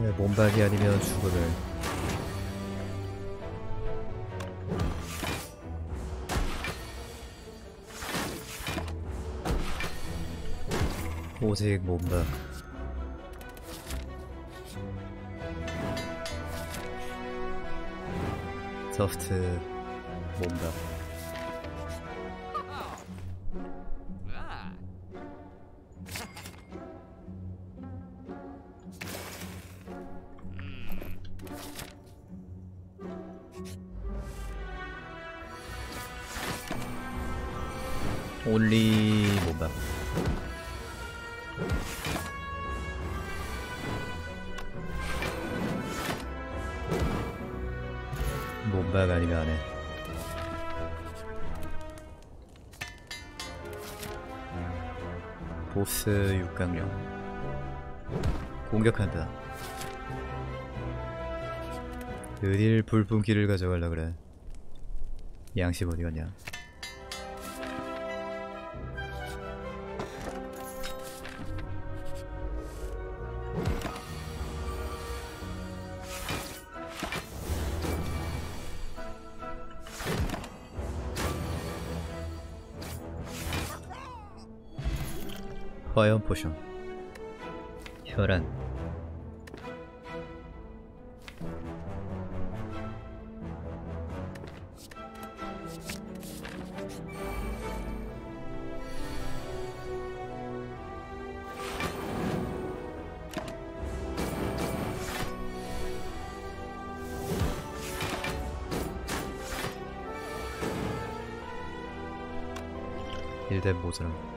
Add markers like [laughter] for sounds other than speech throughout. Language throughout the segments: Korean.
네, 몸박이 아니면 죽음을. 오직 몸박 소프트 몸박 불품기를 가져갈라 그래. 양심 어디 갔냐? 화염 포션. 혈안 모자람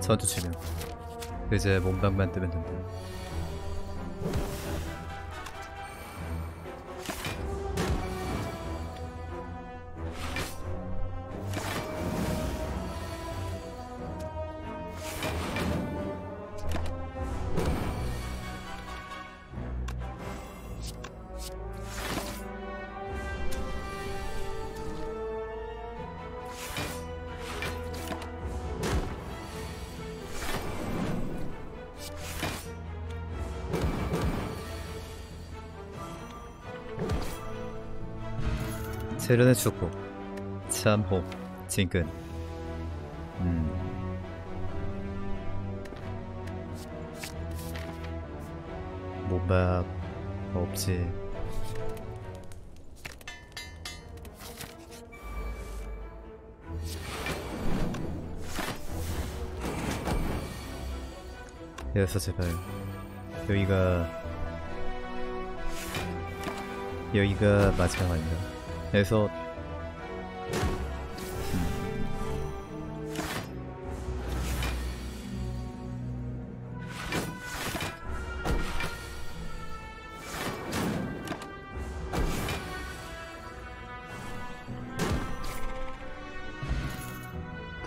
전투 치명 이제 몸방만 뜨면 된다 세련의 축복. 참호 진근. 음. 몸박 없지. 여기서 제발 여기가 여기가 마지막 아닌가 그래서.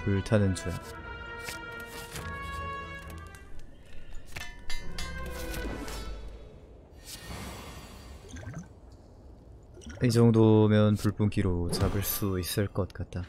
불타는 줄 이 정도면 불분기로 잡을 수 있을 것 같다.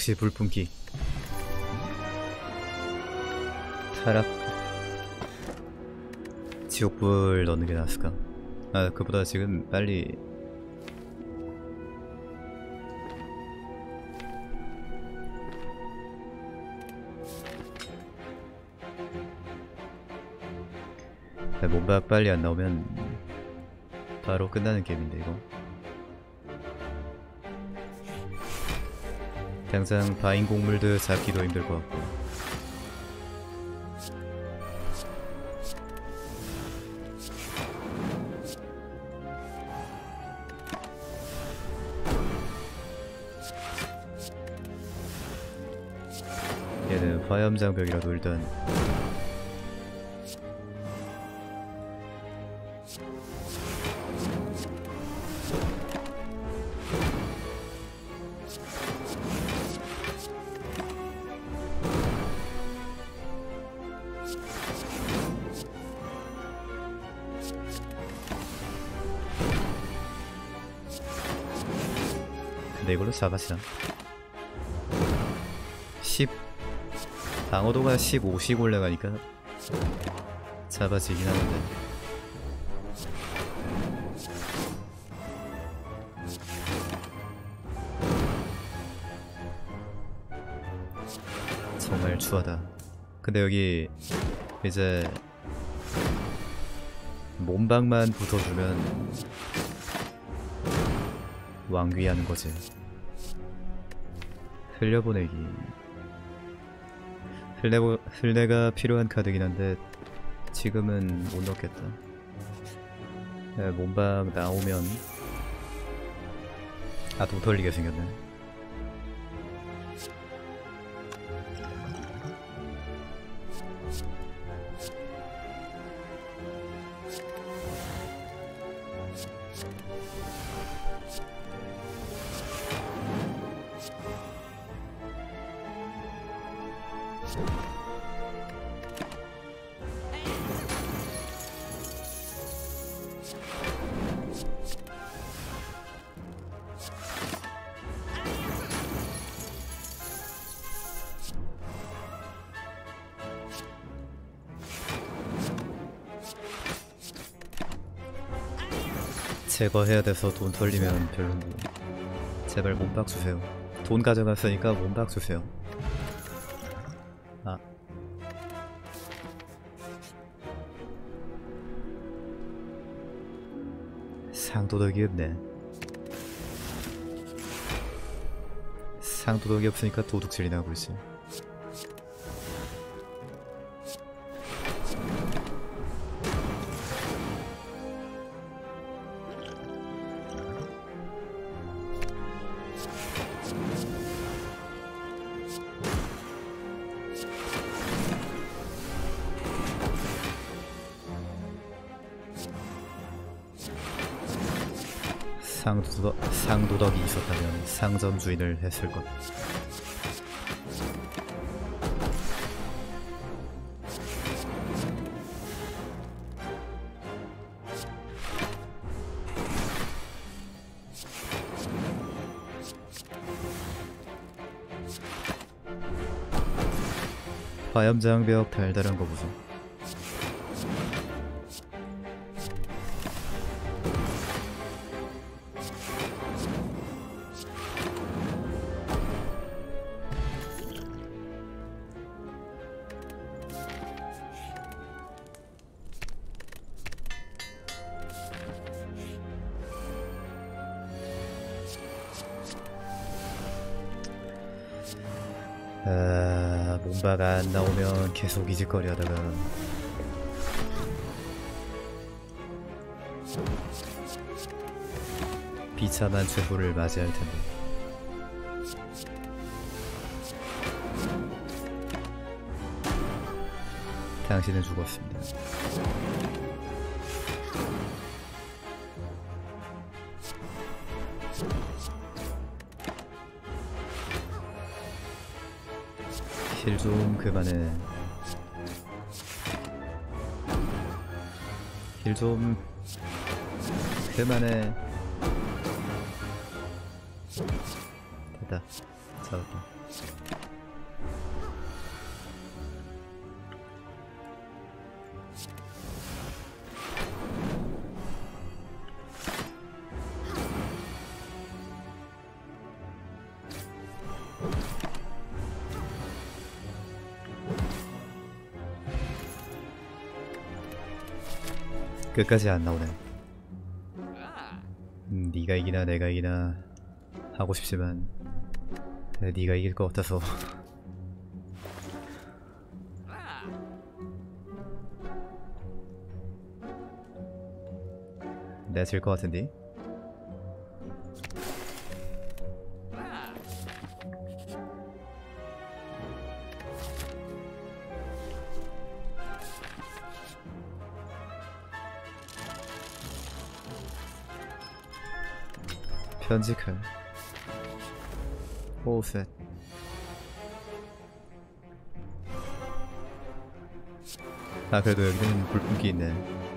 역시 불풍기 타락 지옥불 넣는 게 낫을까? 아 그보다 지금 빨리 아, 몸바 빨리 안 나오면 바로 끝나는 게임인데 이거 당장 바인 곡물들 잡기도 힘들 것 같고. 얘는 화염장벽이라도 일단 잡았어 10 방어도가 15씩 올라가니까 잡아지긴 하는데. 정말 추하다. 근데 여기 이제 몸박만 붙어주면 왕귀하는 거지 흘려보내기. 흘레보, 흘레가 필요한 카드긴 한데 지금은 못 넣겠다. 네, 몸박 나오면 아도 돌리게 생겼네 제거해야 돼서 돈 털리면 별론데. 제발 몸박 주세요. 돈 가져갔으니까 몸박 주세요. 아. 상도덕이 없네. 상도덕이 없으니까 도둑질이나 하고 있지 상도덕, 상도덕이 있었다면 상점 주인을 했을 것. 화염장벽 달달한 거 보소. 아, 몸바가 안 나오면 계속 이질거리 하다가 비참한 최후를 맞이할 텐데. 당신은 죽었습니다. 좀 그만해. 힐좀 그만해. 끝까지 안 나오네. 음, 네가 이기나 내가 이기나 하고 싶지만 네, 네가 이길 것 같아서. 내가 질것 같은데? 편집할 오셋. 아 그래도 여기는 불빛이 있네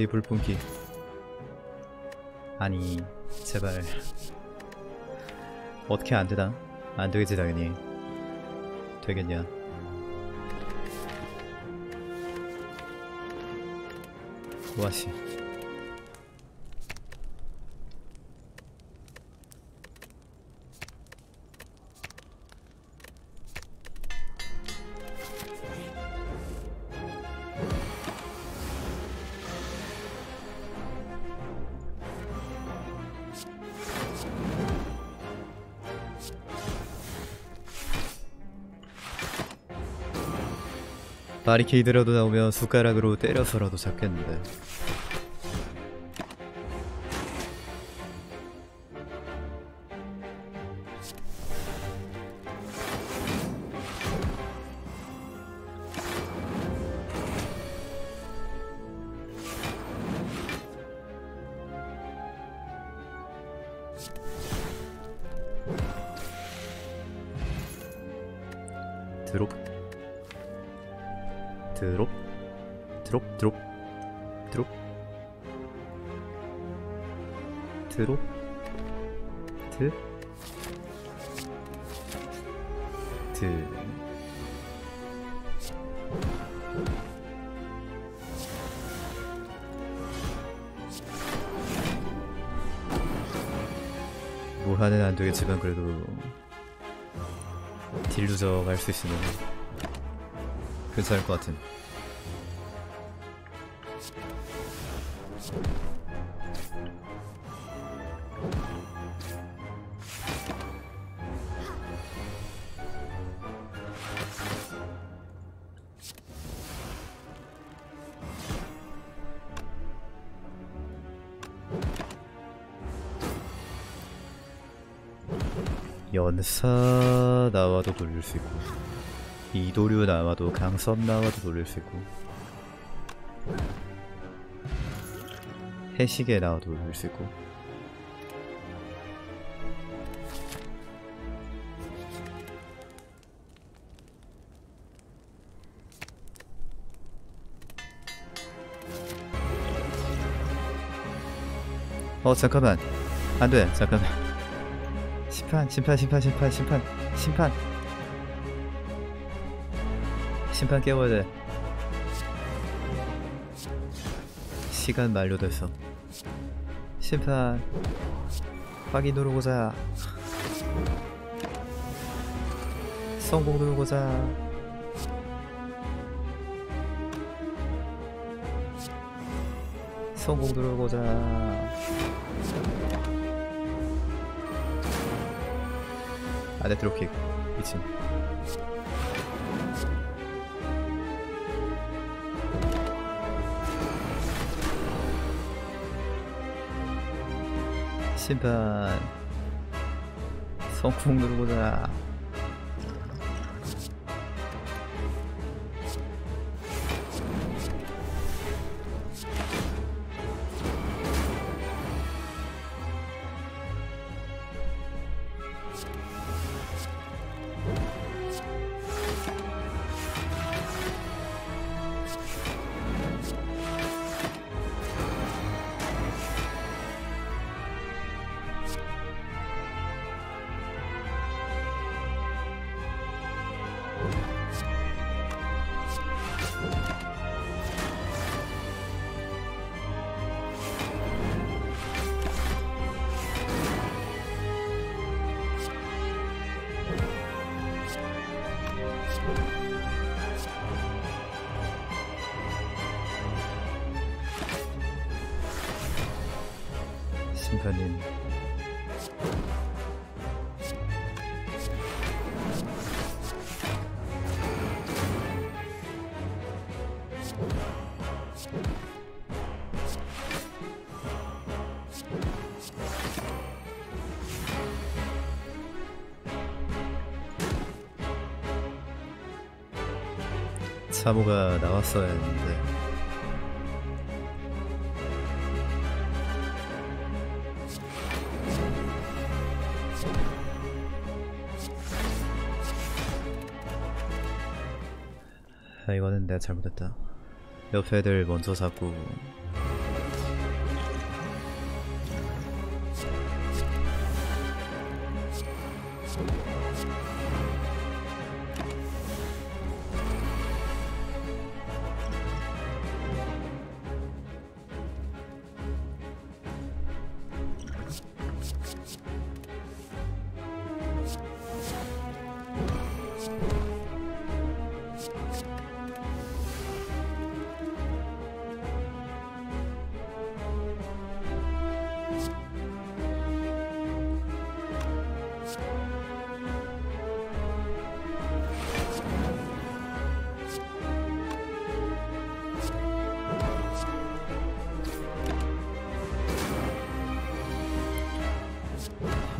역시 불pun기. 아니 제발. 어떻게 안되나? 안되겠지 당연히. 되겠냐? 와씨 바리케이드라도 나오면 숟가락으로 때려서라도 잡겠는데 무한은 안 되겠지만 그래도 딜루저 갈 수 있으면 괜찮을 것 같은. 돌릴 수 있고 이도류 나와도 강섭 나와도 돌릴 수 있고 해시계 나와도 돌릴 수 있고. 어 잠깐만. 안돼. 잠깐만. 심판 심판 심판 심판 심판 심판 심판 깨워야 돼. 시간 만료됐어 심판. 확인 누르고자. 성공 누르고자. 성공 누르고자. 아네 드롭킥. 미친 심판 성공 누르고자 심판님 사모가 나왔어야 했는데 내가 잘못했다. 옆에 애들 먼저 잡고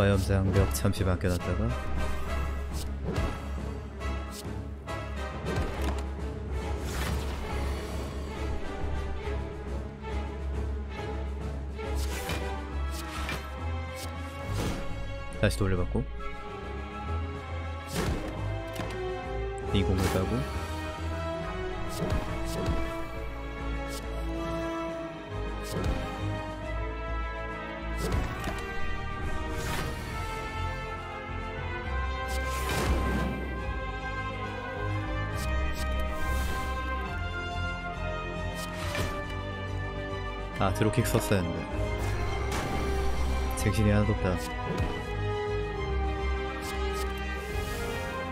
화염장벽 잠시 맡겨놨다가 다시 돌려받고 이 공을 가고 드로킥 썼어야 했는데. 정신이 하나도 없다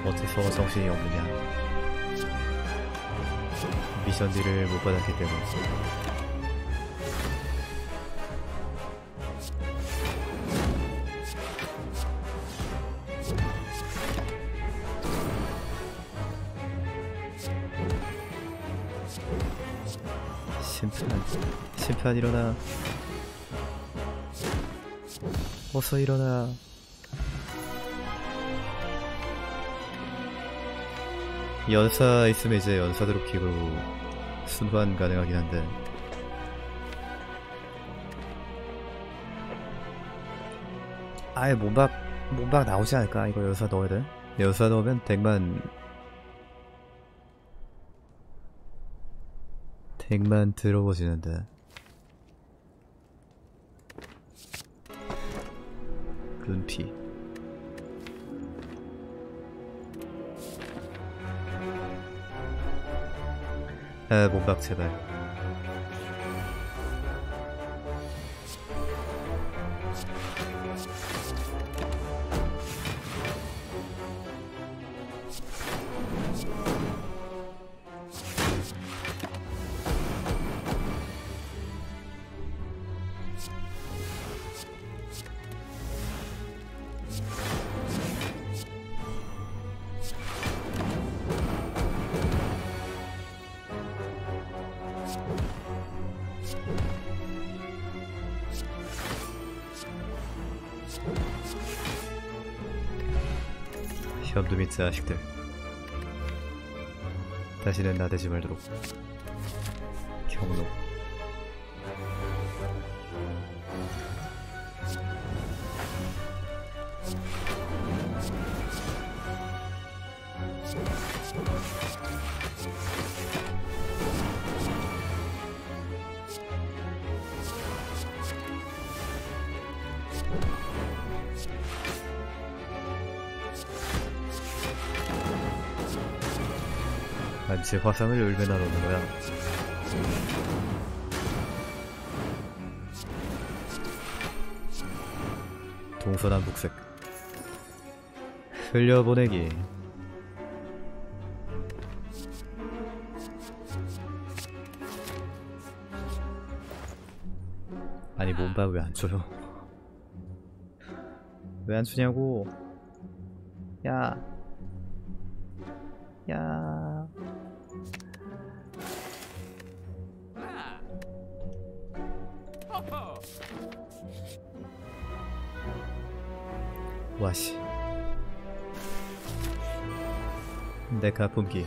어째서 정신이 없느냐. 미션 딜을 못 받았기 때문에 심판 일어나. 어서 일어나. 연사 있으면 이제 연사 드롭킥으로 순환 가능하긴 한데. 아예 몸박 몸박 나오지 않을까? 이거 연사 넣어야 돼? 연사 넣으면 100만 100만 들어보시는데 눈피 아 몸박 제발 현두 밑 자식들. 다시는 나대지 말도록 만체 화상을 얼마나 넣는 거야. 동서남 북색. 흘려보내기. 아니 몸박 왜안 줘요? 왜 안 주냐고? 야. 야. 와씨. 내 가품기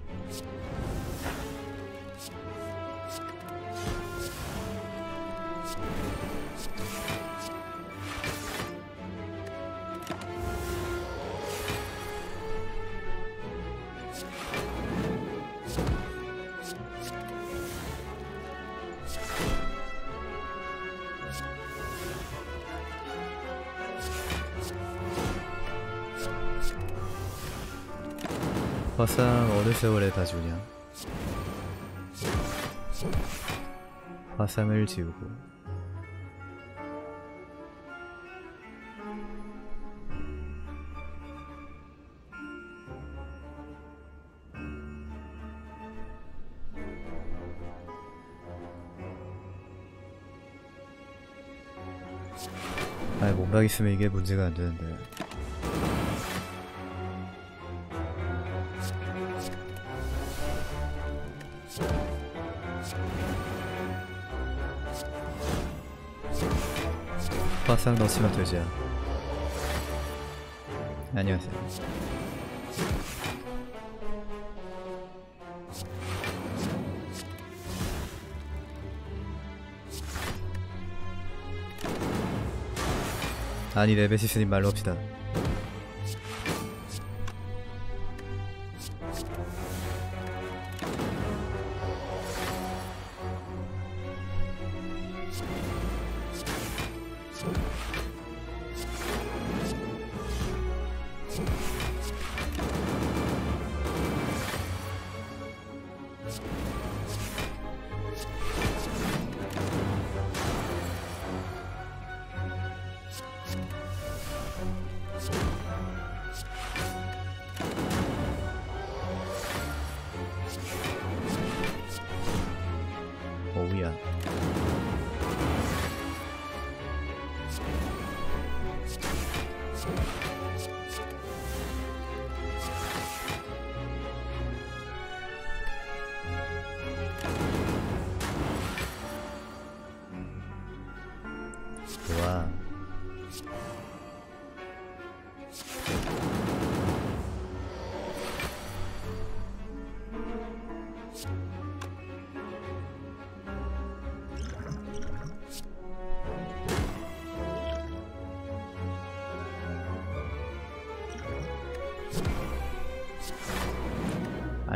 화상 어느 세월에 다 주냐? 화상을 지우고. 아니 몸박 있으면 이게 문제가 안 되는데 화상 넣으면 되죠 안녕하세요. 아니 네베시스님 말로 합시다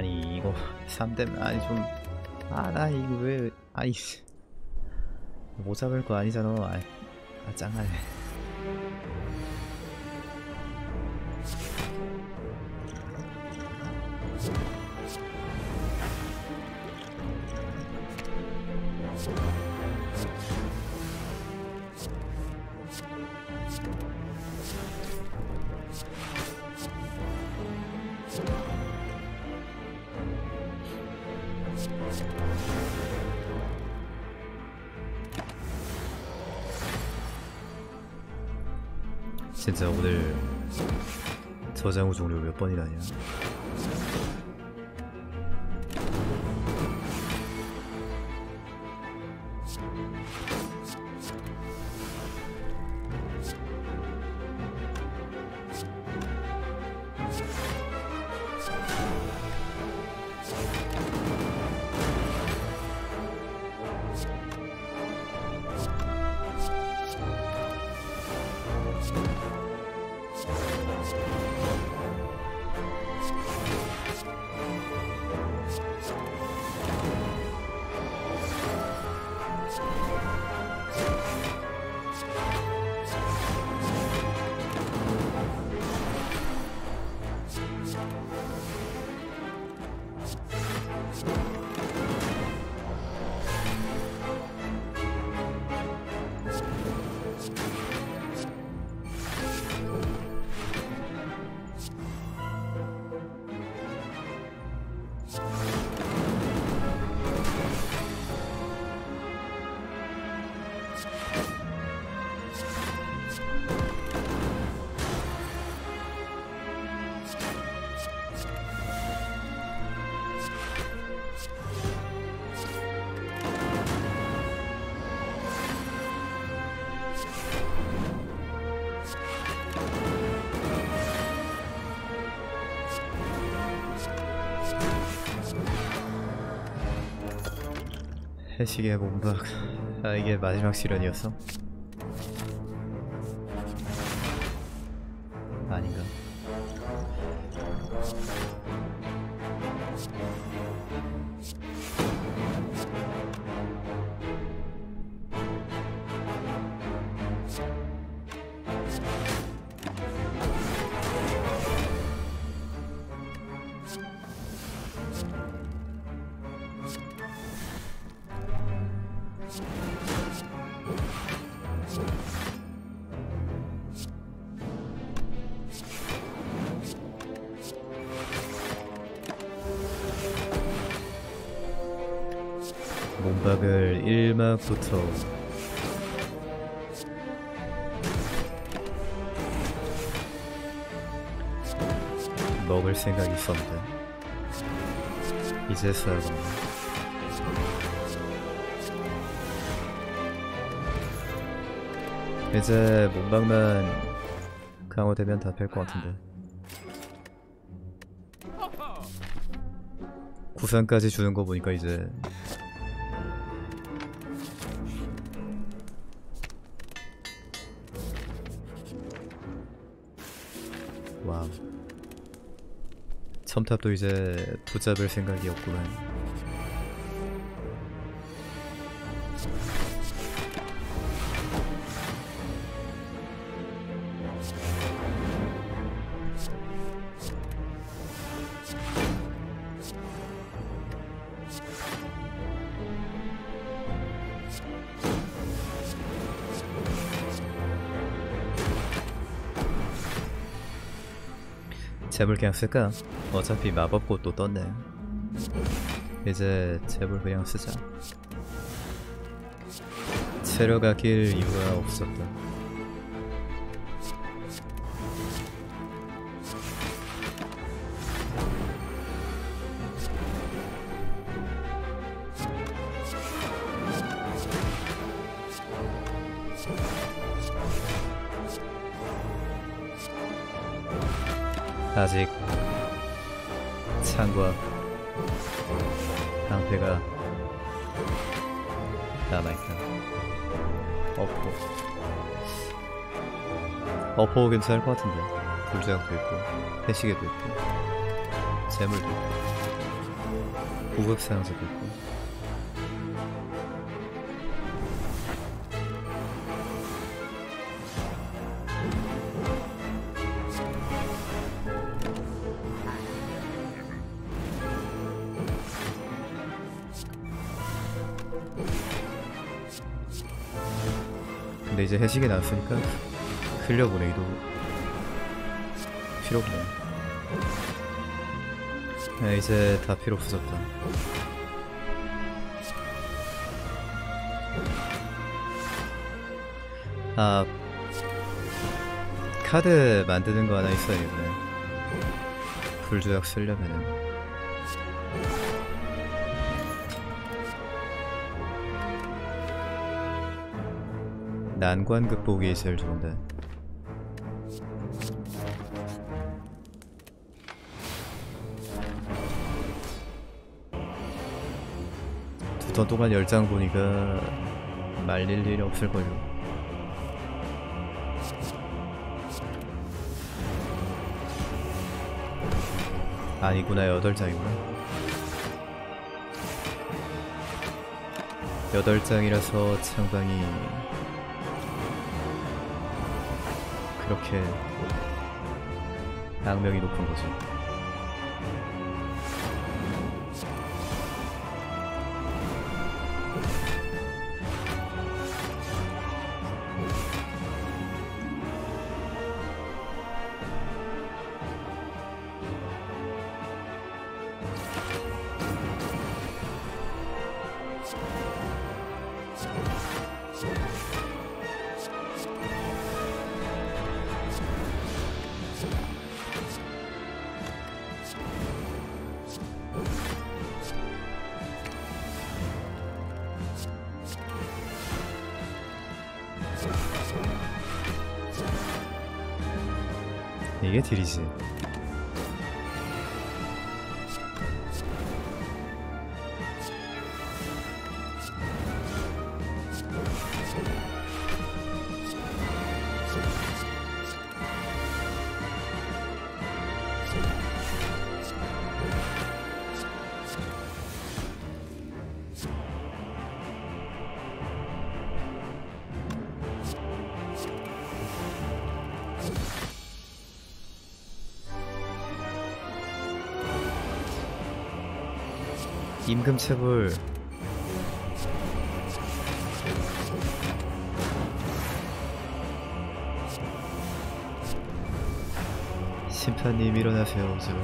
아니 이거 3대면 아니 좀 아 나 이거 왜 아이 못 잡을 거 아니잖아. 아, 아 짱하네 해식의 몸박 아 이게 마지막 시련이었어? 아닌가? 1막부터 먹을 생각이 있었는데. 이제서야 먹네 이제 몸박만 강화 되면 다 뺄 것 같은데. 구상까지 주는 거 보니까 이제 와우 첨탑도 이제 붙잡을 생각이 없구만 잽을 그냥 쓸까? 어차피 마법꽃도 떴네. 이제 잽을 그냥 쓰자. 체력 아낄 이유가 없었다 어포 괜찮을 것 같은데. 불제약도 있고, 해시계도 있고, 재물도 있고, 고급 사용자도 있고. 근데 이제 해식이 나왔으니까 흘려보내기도 필요 없네. 네, 이제 다 필요 없어졌다. 아 카드 만드는 거 하나 있어야겠네. 불조약 쓰려면은. 난관 극복이 제일 좋은데 두턴 동안 열장 보니까 말릴 일이 없을걸요 아니구나 여덟 장이구나 여덟 장이라서 창방이 그렇게 악명이 높은 거지. 임금체불. 심판님 일어나세요 제발.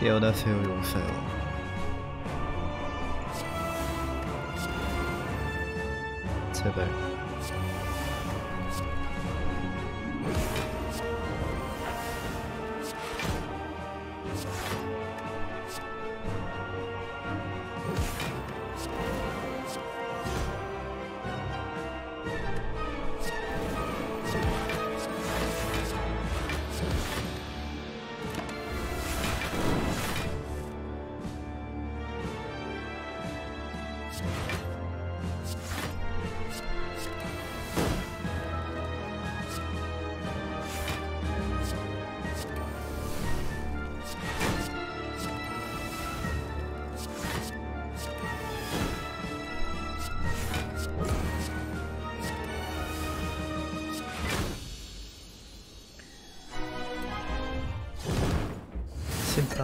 깨어나세요 용사요 제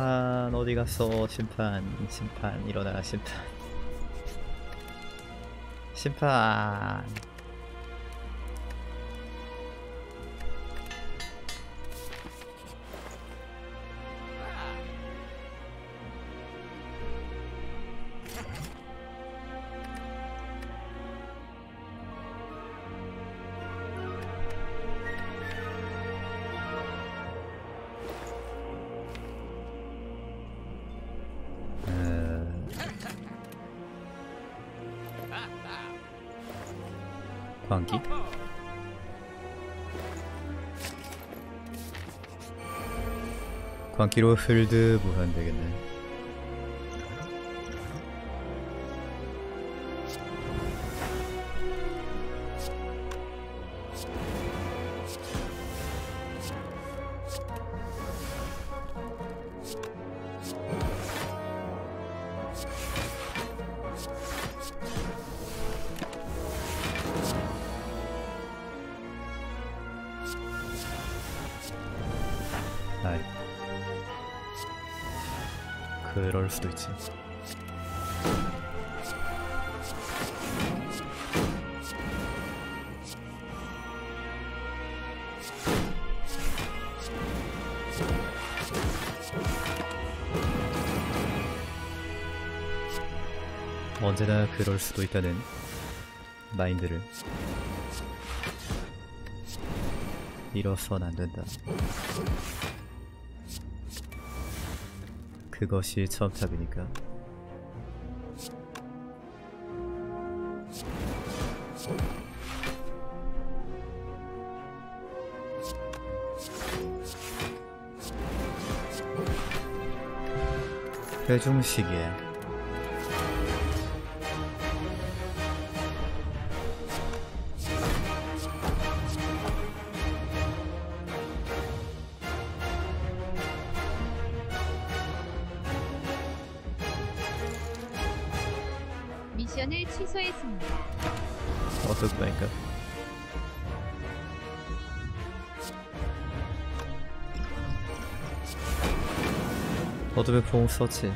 심판 어디 갔어? 심판 심판 일어나 심판. 심판 광기로 필드 무한 되겠네. 그럴 수도 있지. 언제나 그럴 수도 있다는 마인드를 잃어선 안 된다. 그것이 처음 탑이니까. 회중시계 취소했습니다. 어떡하니까 어둠의 포옹 서치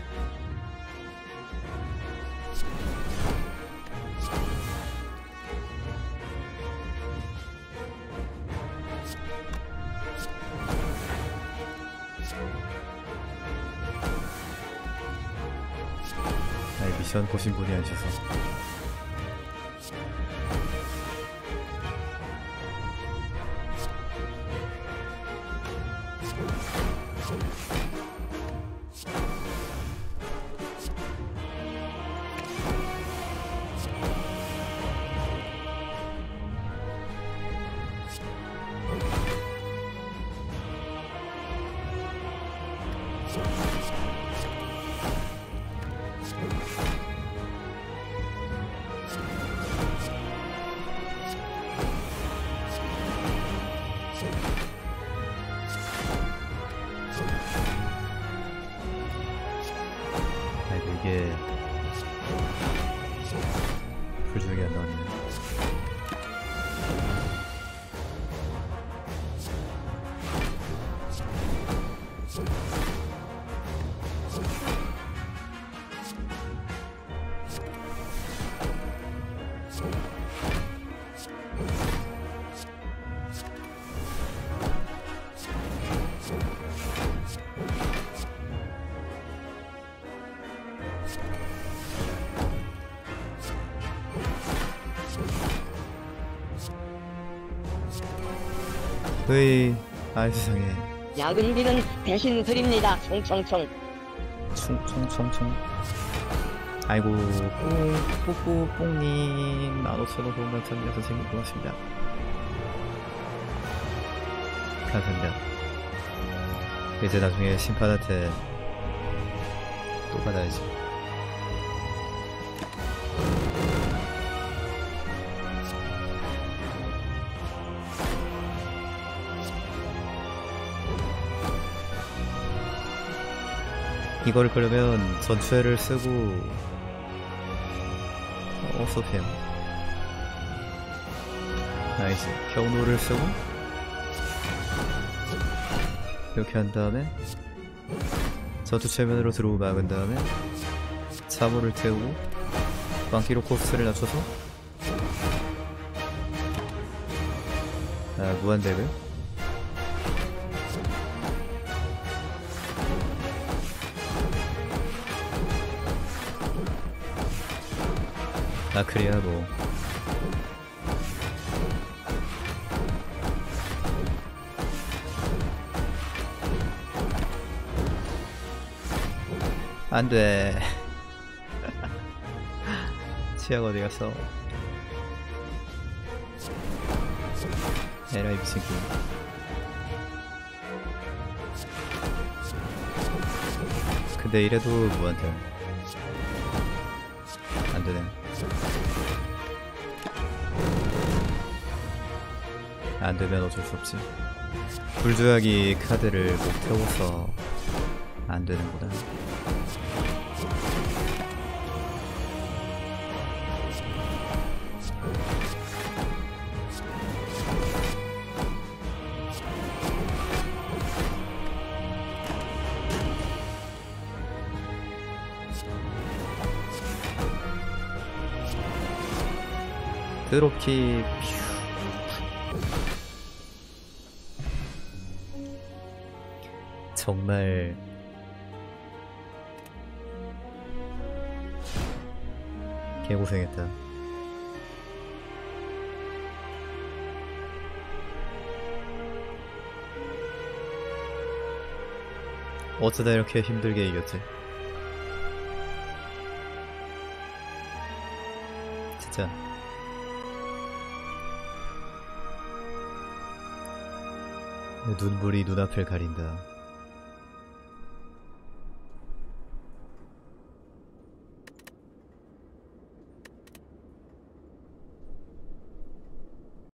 으이 아이 세상에 야근비는 대신 드립니다. 총총총. 충충충충 아이고 뽕 뿌뿌뽕님 만오천원 도움만 참여 선생님 고맙습니다 감사합니다 이제 나중에 심판한테 또 받아야지 이걸 그러면 전투회를 쓰고 어, 소피엠 나이스 경로를 쓰고 이렇게 한 다음에 전투 최면으로 들어오고 막은 다음에 사물을 태우고 광기로 코스를 낮춰서 아 무한덱을 아 그래야 뭐. 안돼. 치아가 [laughs] 어디 갔어? 에라이 미친 게 근데 이래도 무한템 안되면 어쩔 수 없지. 불조약이 카드를 못 태워서 안되는구나. 드롭킥 정말 개고생했다. 어쩌다 이렇게 힘들게 이겼지? 진짜. 눈물이 눈앞을 가린다.